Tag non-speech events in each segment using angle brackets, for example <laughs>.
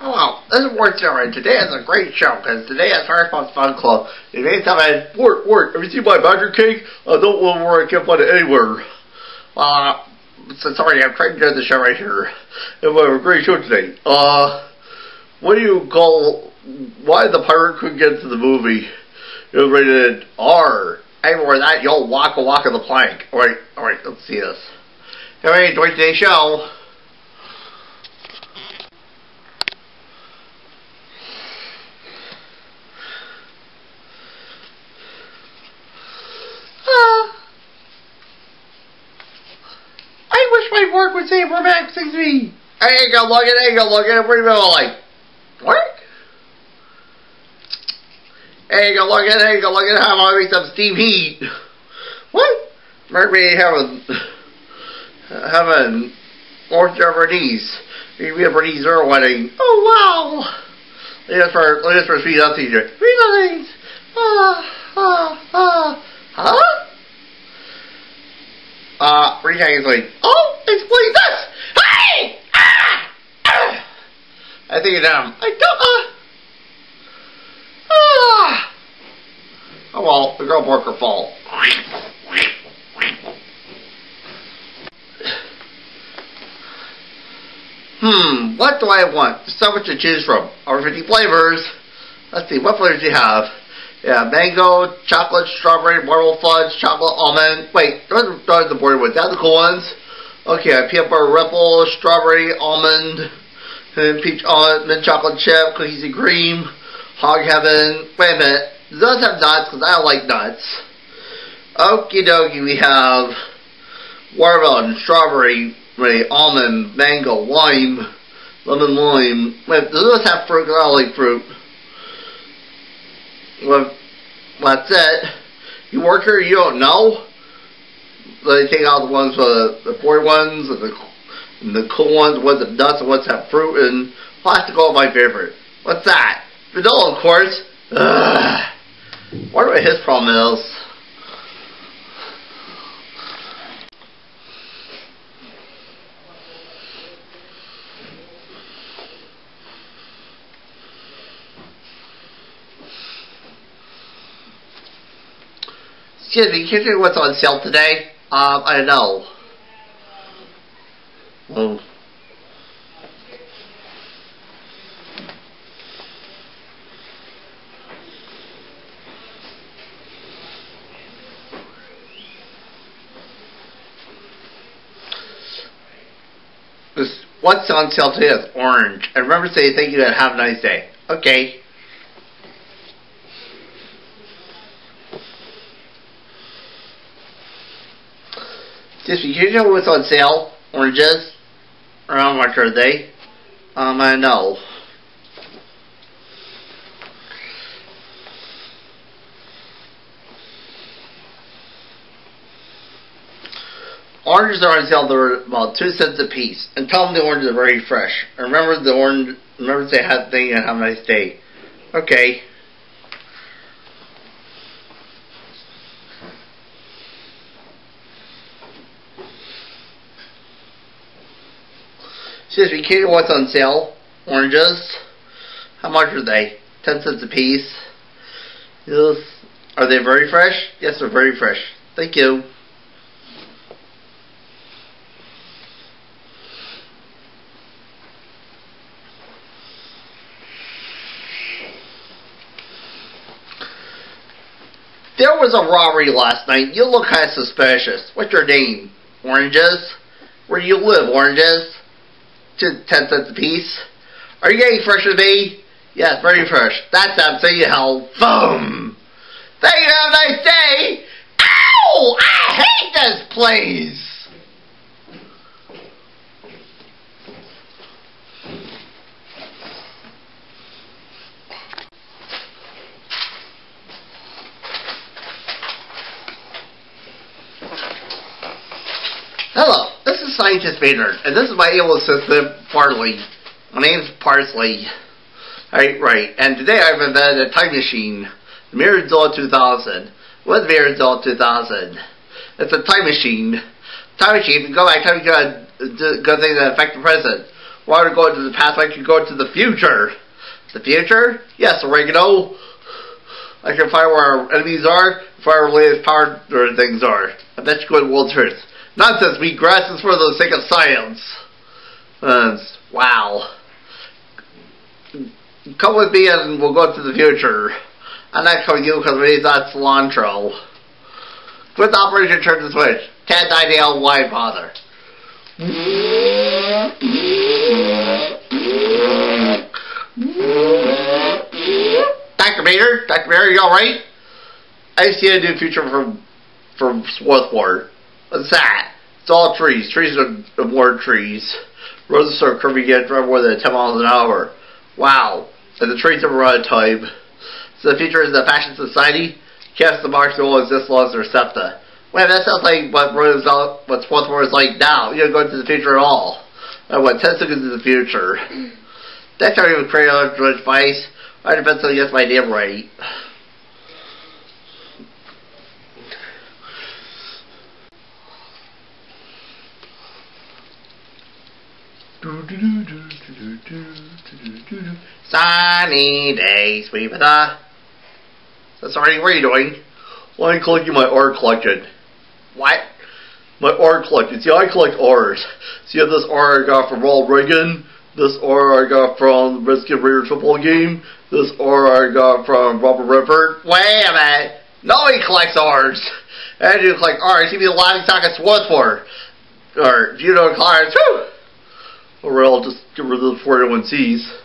Hello, this is Ward Zero, and today is a great show, because today is Firefox Fun Club. Today's time I Ward, Ward, have you seen my magic cake? I don't know where I can't find it anywhere. Uh, so sorry, I'm trying to do the show right here. And we have a great show today. Uh, what do you call, why the pirate couldn't get into the movie? It was rated R. Anyway, that, you'll walk a walk on the plank. Alright, alright, let's see this. Alright, enjoy today's show. I wish my work say relaxing to me. I ain't gonna look at it, I ain't gonna look at it, pretty much like, work? I ain't gonna look at it, I ain't gonna look at it, how am I make some steam heat? What? Maybe having, having oyster Bernice. Maybe a Bernice Earl wedding. Oh wow! Look at for, look at for speed up teacher. Feelings! Ah, ah, ah. Huh? Uh, Rita is like, oh, explain this! Hey! Ah! Ah! I think it's, um, I don't, uh, ah! Oh well, the girl broke her fall. Hmm, what do I want? So much to choose from. Over 50 flavors. Let's see, what flavors do you have? Yeah, mango, chocolate, strawberry, marble fudge, chocolate almond. Wait, those are the board ones. That's the cool ones. Okay, peanut butter ripple, strawberry, almond, and peach uh, almond, mint chocolate chip, cookies and cream, hog heaven. Wait a minute. Does those have nuts? Because I don't like nuts. Okie dokie, we have watermelon, strawberry, almond, mango, lime, lemon lime. Wait, does those have fruit? Because I don't like fruit. Well, that's it. You work here, you don't know. They take out the ones, uh, the poor ones, and the, and the cool ones, the ones that nuts, and ones that fruit, and go with my favorite. What's that? Vanilla, of course. Ugh. Wonder what his problem is. Excuse me, can you tell me what's on sale today? Um, I know. Oh. This, what's on sale today is orange. And remember to say thank you and have a nice day. Okay. Just you know what's on sale? Oranges. Around are they? Um, I know. Oranges are on sale. They're about two cents a piece. And tell them the oranges are very fresh. And remember the orange. Remember to say have thing and have a nice day. Okay. Excuse me, can what's on sale? Oranges. How much are they? Ten cents a piece. Yes. Are they very fresh? Yes, they're very fresh. Thank you. There was a robbery last night. You look kind of suspicious. What's your name? Oranges? Where do you live, Oranges? To 10 cents a piece. Are you getting fresh with me? Yes, very fresh. That's I'm saying hell. Boom! Thank you, have a nice day! Ow! I hate this place! Hello, Scientist Maynard, and this is my able assistant, Parley. My name's Parsley. Alright, right. And today I've invented a time machine, the Mirror 2000. What's Mirror 2000? It's a time machine. Time machine, go back, time you got good things that affect the present. want to go into the past, I can go into the future. The future? Yes, oregano. I can find where our enemies are, find our latest power things are. I bet you go to world truth. Nonsense, we grass is for the sake of science. Uh, wow. Come with me and we'll go to the future. I'm not coming you because we not cilantro. With Operation Turn the Switch. Ted Ideal, why bother? Dr. Bader? Dr. Bader, you alright? I see a new future from from Swarthmore. What's that? It's all trees. Trees are more trees. Roses are curvy yet drive more than 10 miles an hour. Wow. And the trees are run out of time. So the future is the fashion society? Cast the marks will exist long as they're SEPTA. Wait, that sounds like what Rose, what Swarthmore is like now. You don't go into the future at all. Uh, what, 10 seconds in the future. That's how you create a device. I depends on get my name right. <laughs> Sunny day, sweet with a. Sorry, what are you doing? Well, I'm collecting my art collection. What? My art collection. See, I collect art. See, I have this art I got from Ronald Reagan. This art I got from the Redskin Raiders football game. This art I got from Robert Redford. Wait a minute. Nobody collects art. And you collect art. You be the last laughing stock at Swarthmore. Or, you know, cards. Whew! Or I'll just get rid of the 401cs.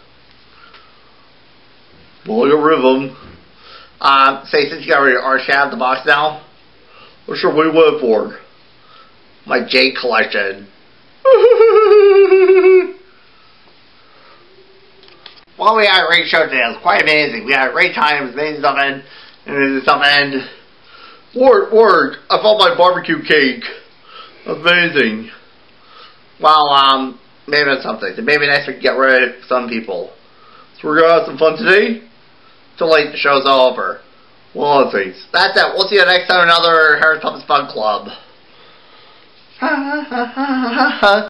Well, I got rid of them. Um, say, since you got rid of should the box now? Well, sure, what do you want for? My J collection. <laughs> well, we had a great show today. It was quite amazing. We had a great time. It was amazing something. And it was something. Word, word. I found my barbecue cake. Amazing. Well, um, maybe that's something. Maybe next week get rid of some people. So we're gonna have some fun today? Till late the show's over. Well, thanks. That's it. We'll see you next time another Harris Puppets Fun Club.